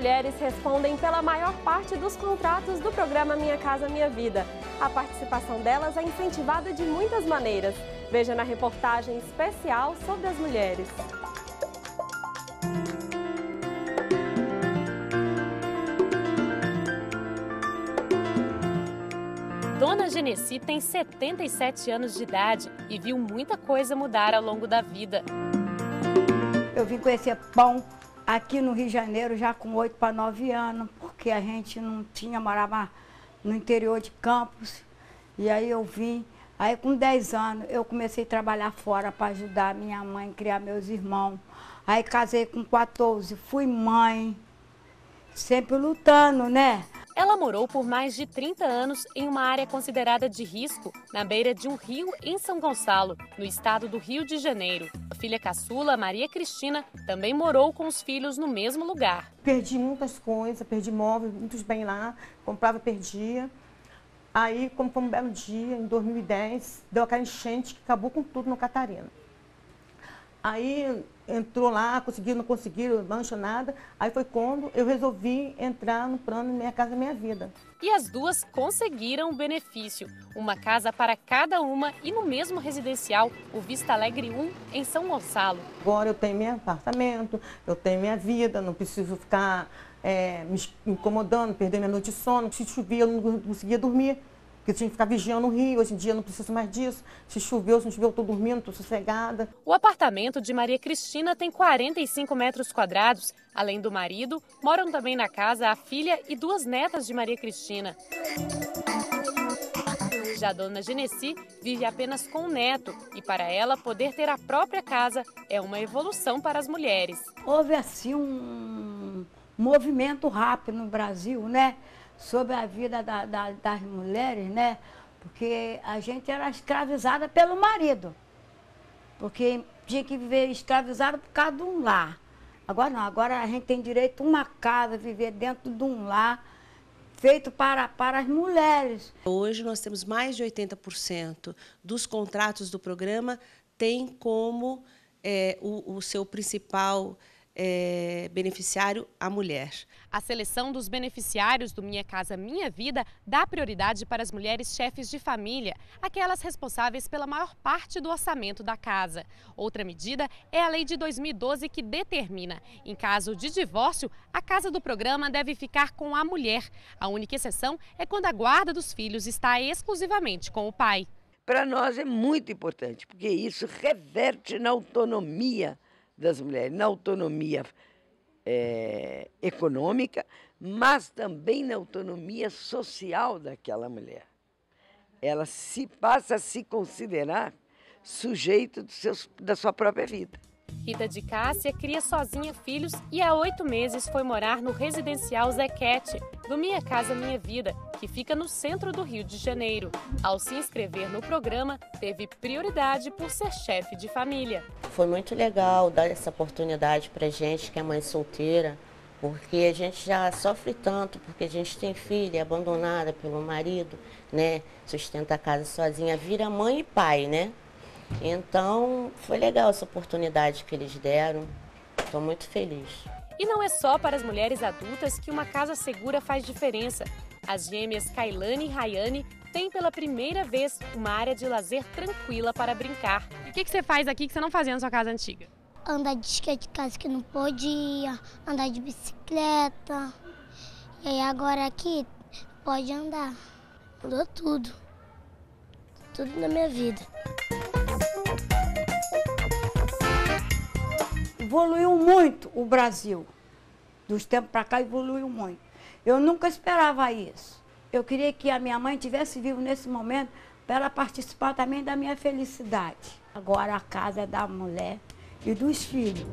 mulheres respondem pela maior parte dos contratos do programa Minha Casa Minha Vida. A participação delas é incentivada de muitas maneiras. Veja na reportagem especial sobre as mulheres. Dona Genesi tem 77 anos de idade e viu muita coisa mudar ao longo da vida. Eu vim conhecer pão aqui no Rio de Janeiro já com 8 para 9 anos, porque a gente não tinha, morava no interior de Campos. E aí eu vim, aí com 10 anos eu comecei a trabalhar fora para ajudar minha mãe a criar meus irmãos. Aí casei com 14, fui mãe, sempre lutando, né? Ela morou por mais de 30 anos em uma área considerada de risco, na beira de um rio em São Gonçalo, no estado do Rio de Janeiro. A filha caçula, Maria Cristina, também morou com os filhos no mesmo lugar. Perdi muitas coisas, perdi móveis, muitos bens lá, comprava, perdia. Aí, como foi um belo dia, em 2010, deu aquela enchente que acabou com tudo no Catarina. Aí entrou lá, conseguiu, não conseguiu, achou nada. Aí foi quando eu resolvi entrar no plano Minha Casa Minha Vida. E as duas conseguiram o benefício. Uma casa para cada uma e no mesmo residencial, o Vista Alegre 1, em São Gonçalo. Agora eu tenho meu apartamento, eu tenho minha vida, não preciso ficar é, me incomodando, perder minha noite de sono. Se chovia, eu não conseguia dormir porque tinha que ficar vigiando o rio. Hoje em dia não preciso mais disso. Se choveu, se não choveu, eu estou dormindo, estou sossegada. O apartamento de Maria Cristina tem 45 metros quadrados. Além do marido, moram também na casa a filha e duas netas de Maria Cristina. Já a dona Genesi vive apenas com o neto e para ela poder ter a própria casa é uma evolução para as mulheres. Houve assim um movimento rápido no Brasil, né? Sobre a vida da, da, das mulheres, né? Porque a gente era escravizada pelo marido. Porque tinha que viver escravizada por causa de um lar. Agora não, agora a gente tem direito a uma casa, viver dentro de um lar feito para, para as mulheres. Hoje nós temos mais de 80% dos contratos do programa tem como é, o, o seu principal é, beneficiário a mulher. A seleção dos beneficiários do Minha Casa Minha Vida dá prioridade para as mulheres chefes de família, aquelas responsáveis pela maior parte do orçamento da casa. Outra medida é a lei de 2012 que determina, em caso de divórcio, a casa do programa deve ficar com a mulher. A única exceção é quando a guarda dos filhos está exclusivamente com o pai. Para nós é muito importante, porque isso reverte na autonomia das mulheres, na autonomia é, econômica, mas também na autonomia social daquela mulher. Ela se passa a se considerar sujeito seus, da sua própria vida. Rita de Cássia cria sozinha filhos e há oito meses foi morar no residencial Zequete, do Minha Casa Minha Vida, que fica no centro do Rio de Janeiro. Ao se inscrever no programa, teve prioridade por ser chefe de família. Foi muito legal dar essa oportunidade para gente que é mãe solteira, porque a gente já sofre tanto, porque a gente tem filha abandonada pelo marido, né? Sustenta a casa sozinha, vira mãe e pai, né? Então, foi legal essa oportunidade que eles deram. Estou muito feliz. E não é só para as mulheres adultas que uma casa segura faz diferença. As gêmeas Kailane e Rayane têm pela primeira vez uma área de lazer tranquila para brincar. E o que, que você faz aqui que você não fazia na sua casa antiga? Andar de skate de casa que não podia, andar de bicicleta. E aí agora aqui pode andar. Mudou tudo. Tudo na minha vida. evoluiu muito o Brasil. Dos tempos para cá evoluiu muito. Eu nunca esperava isso. Eu queria que a minha mãe tivesse vivo nesse momento para ela participar também da minha felicidade. Agora a casa é da mulher e dos filhos.